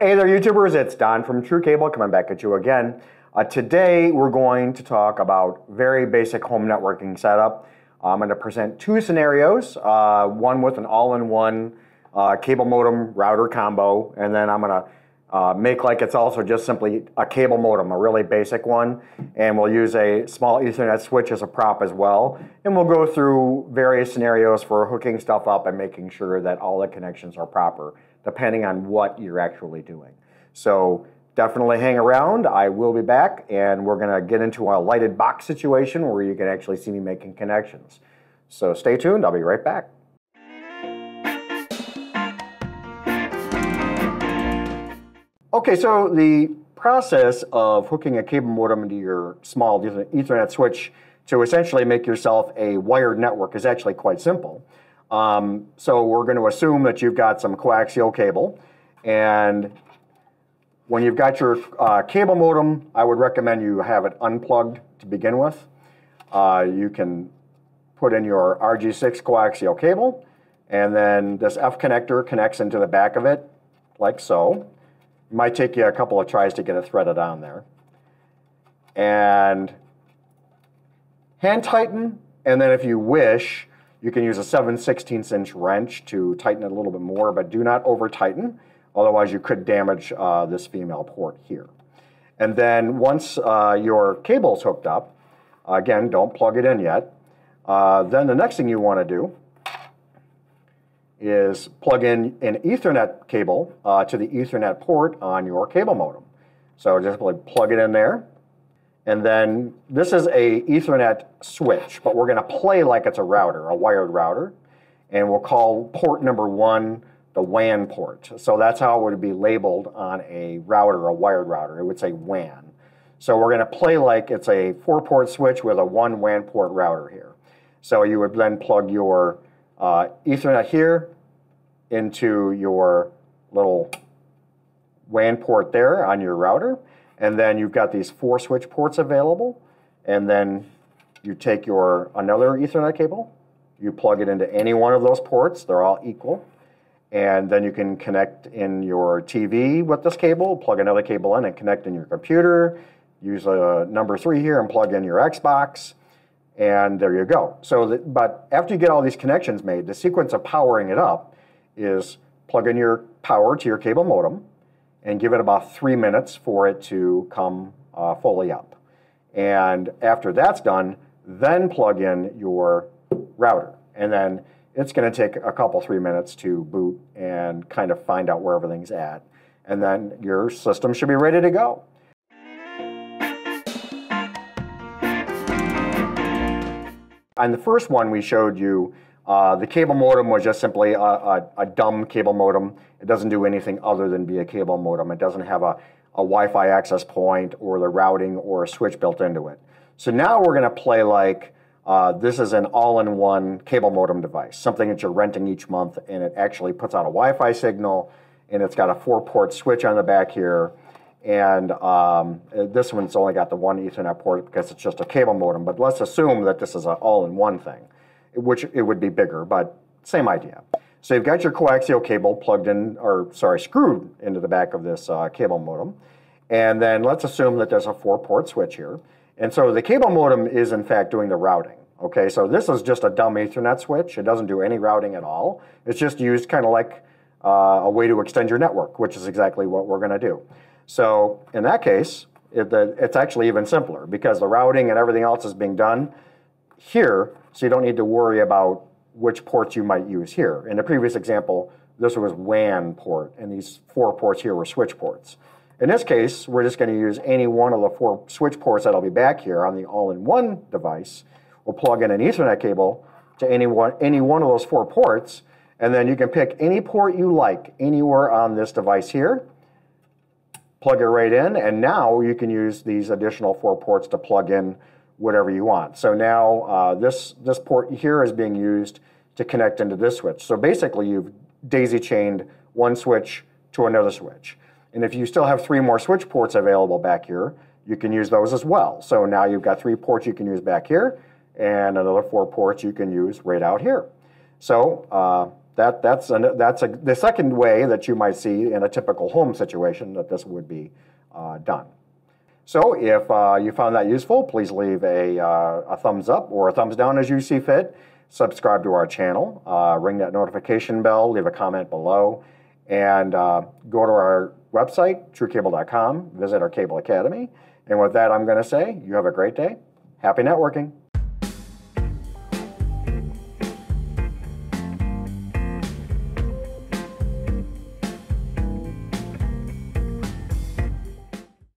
Hey there, YouTubers. It's Don from trueCABLE coming back at you again. Uh, today, we're going to talk about very basic home networking setup. I'm going to present two scenarios, uh, one with an all-in-one uh, cable modem router combo, and then I'm going to uh, make like it's also just simply a cable modem, a really basic one, and we'll use a small Ethernet switch as a prop as well. And we'll go through various scenarios for hooking stuff up and making sure that all the connections are proper, depending on what you're actually doing. So definitely hang around. I will be back, and we're going to get into a lighted box situation where you can actually see me making connections. So stay tuned. I'll be right back. Okay, so the process of hooking a cable modem into your small Ethernet switch to essentially make yourself a wired network is actually quite simple. Um, so we're going to assume that you've got some coaxial cable, and when you've got your uh, cable modem, I would recommend you have it unplugged to begin with. Uh, you can put in your RG6 coaxial cable, and then this F connector connects into the back of it, like so. It might take you a couple of tries to get it threaded on there. And hand tighten, and then if you wish, you can use a 7 16 inch wrench to tighten it a little bit more, but do not over tighten, otherwise you could damage uh, this female port here. And then once uh, your cable's hooked up, again, don't plug it in yet, uh, then the next thing you want to do is plug in an Ethernet cable uh, to the Ethernet port on your cable modem. So just plug it in there. And then this is a Ethernet switch, but we're going to play like it's a router, a wired router. And we'll call port number one the WAN port. So that's how it would be labeled on a router, a wired router. It would say WAN. So we're going to play like it's a four port switch with a one WAN port router here. So you would then plug your uh, Ethernet here into your little WAN port there on your router. And then you've got these four switch ports available. And then you take your another Ethernet cable, you plug it into any one of those ports, they're all equal. And then you can connect in your TV with this cable, plug another cable in and connect in your computer. Use a number three here and plug in your Xbox. And there you go. So, the, but after you get all these connections made, the sequence of powering it up is plug in your power to your cable modem and give it about three minutes for it to come uh, fully up. And after that's done, then plug in your router. And then it's going to take a couple, three minutes to boot and kind of find out where everything's at. And then your system should be ready to go. On the first one, we showed you uh, the cable modem was just simply a, a, a, dumb cable modem. It doesn't do anything other than be a cable modem. It doesn't have a, a Wi-Fi access point or the routing or a switch built into it. So now we're going to play like uh, this is an all-in-one cable modem device, something that you're renting each month, and it actually puts out a Wi-Fi signal, and it's got a four-port switch on the back here, and um, this one's only got the one Ethernet port because it's just a cable modem. But let's assume that this is an all-in-one thing which it would be bigger, but same idea. So you've got your coaxial cable plugged in, or sorry, screwed into the back of this uh, cable modem. And then let's assume that there's a four port switch here. And so the cable modem is in fact doing the routing. Okay, so this is just a dumb Ethernet switch. It doesn't do any routing at all. It's just used kind of like uh, a way to extend your network, which is exactly what we're going to do. So in that case, it, the, it's actually even simpler because the routing and everything else is being done here, so you don't need to worry about which ports you might use here. In the previous example, this was WAN port, and these four ports here were switch ports. In this case, we're just going to use any one of the four switch ports that'll be back here on the all-in-one device. We'll plug in an Ethernet cable to any one, any one of those four ports, and then you can pick any port you like anywhere on this device here, plug it right in, and now you can use these additional four ports to plug in whatever you want. So now uh, this, this port here is being used to connect into this switch. So basically you've daisy chained one switch to another switch. And if you still have three more switch ports available back here, you can use those as well. So now you've got three ports you can use back here and another four ports you can use right out here. So uh, that, that's, an, that's a, the second way that you might see in a typical home situation that this would be uh, done. So if uh, you found that useful, please leave a, uh, a, thumbs up or a thumbs down as you see fit. Subscribe to our channel, uh, ring that notification bell, leave a comment below, and uh, go to our website, truecable.com, visit our Cable Academy. And with that, I'm going to say you have a great day. Happy networking.